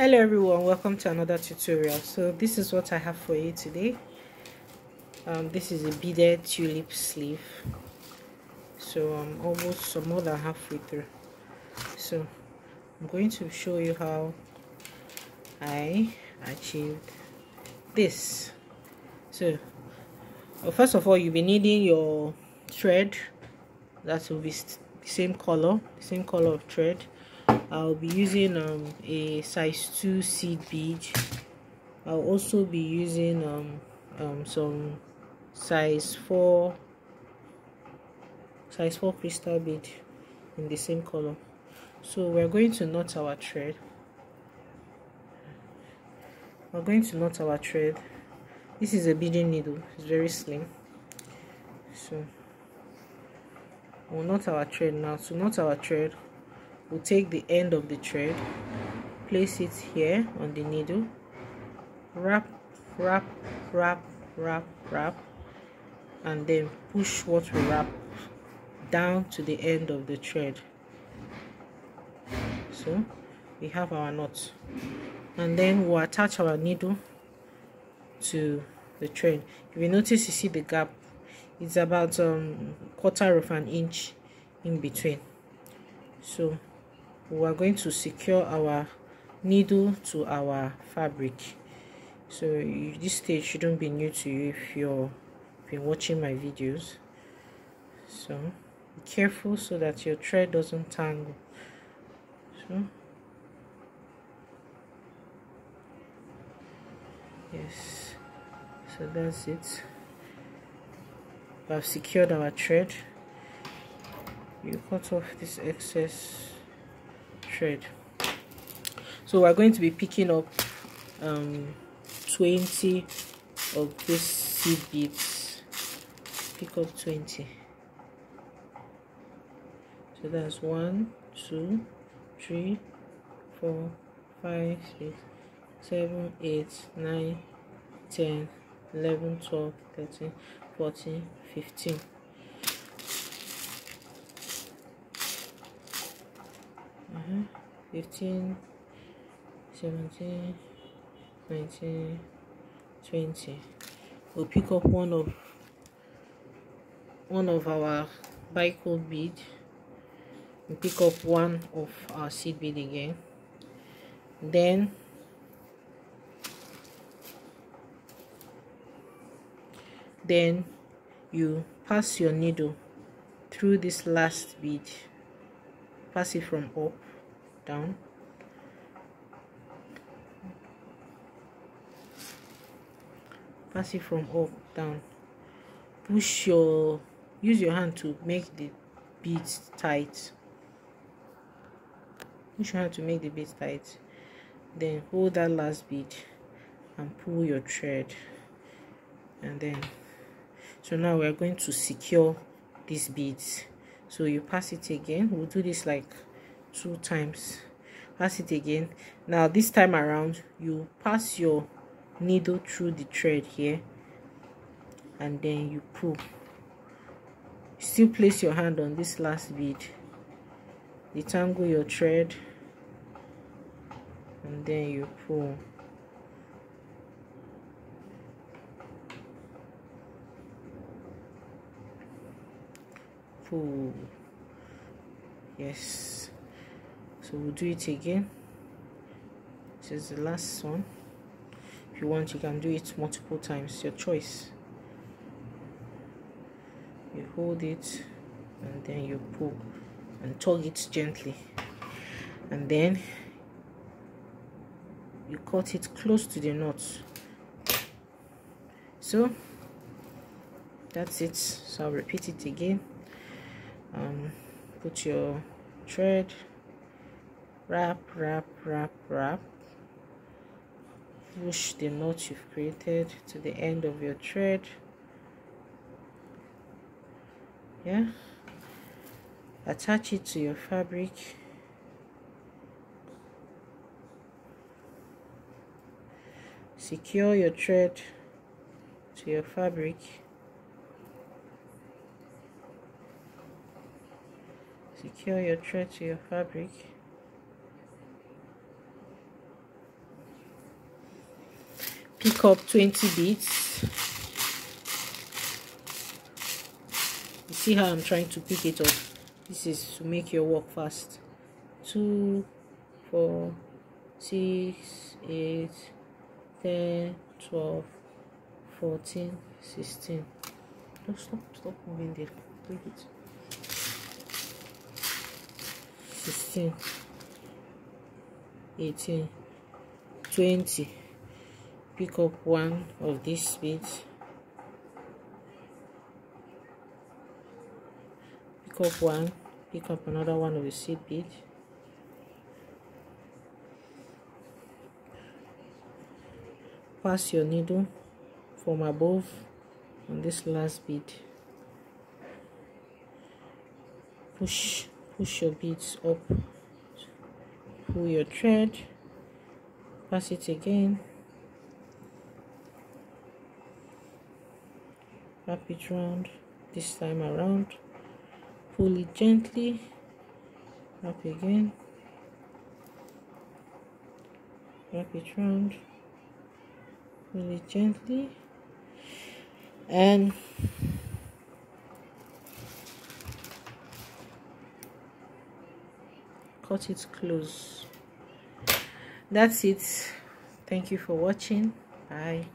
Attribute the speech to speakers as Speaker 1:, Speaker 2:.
Speaker 1: hello everyone. Welcome to another tutorial. So this is what i have for you today. Um, this is a beaded tulip sleeve. So i'm almost some more than halfway through. So i'm going to show you how i achieved this. So well, first of all you'll be needing your thread. That will be the same color the same color of thread I'll be using um, a size 2 seed bead I'll also be using um, um, some size 4 size 4 crystal bead in the same color. So we're going to knot our thread. We're going to knot our thread. This is a beading needle. It's very slim. So we'll knot our thread now. To knot our thread we'll take the end of the thread place it here on the needle wrap wrap wrap wrap wrap and then push what we wrap down to the end of the thread. So we have our knot. And then we'll attach our needle to the thread. If you notice you see the gap. It's about um quarter of an inch in between. So we are going to secure our needle to our fabric. So this stage shouldn't be new to you if you're been watching my videos. So be careful so that your thread doesn't tangle. So yes. So that's it. We have secured our thread. You cut off this excess thread. So we're going to be picking up um 20 of these seed beads pick up 20 so that's one two three four five six seven eight nine ten eleven twelve thirteen fourteen fifteen 15 17 19 20 we'll pick up one of one of our bicone bead we pick up one of our seed bead again. Then then you pass your needle through this last bead pass it from up down pass it from up down. Push your use your hand to make the beads tight. Push your hand to make the beads tight. Then hold that last bead and pull your thread. And then so now we are going to secure these beads so you pass it again. We'll do this like two times. Pass it again. Now this time around you pass your needle through the thread here and then you pull. Still place your hand on this last bead. Detangle your thread and then you pull. Pull. Yes so we'll do it again. This is the last one. If you want you can do it multiple times. Your choice. You hold it and then you pull and tug it gently. And then you cut it close to the knot. So that's it. So I'll repeat it again. Um, put your thread wrap wrap wrap wrap push the knot you've created to the end of your thread. Yeah. Attach it to your fabric. Secure your thread to your fabric. Secure your thread to your fabric pick up 20 beads you see how i'm trying to pick it up? This is to make your work fast. Two four six eight ten twelve fourteen sixteen. No stop stop moving there. Take it. 16 18 20 pick up one of these beads pick up one pick up another one of the seed bead pass your needle from above on this last bead. Push push your beads up pull your thread. Pass it again wrap it round this time around. Pull it gently wrap again. Wrap it round. Pull it gently. And cut it close. That's it. Thank you for watching. Bye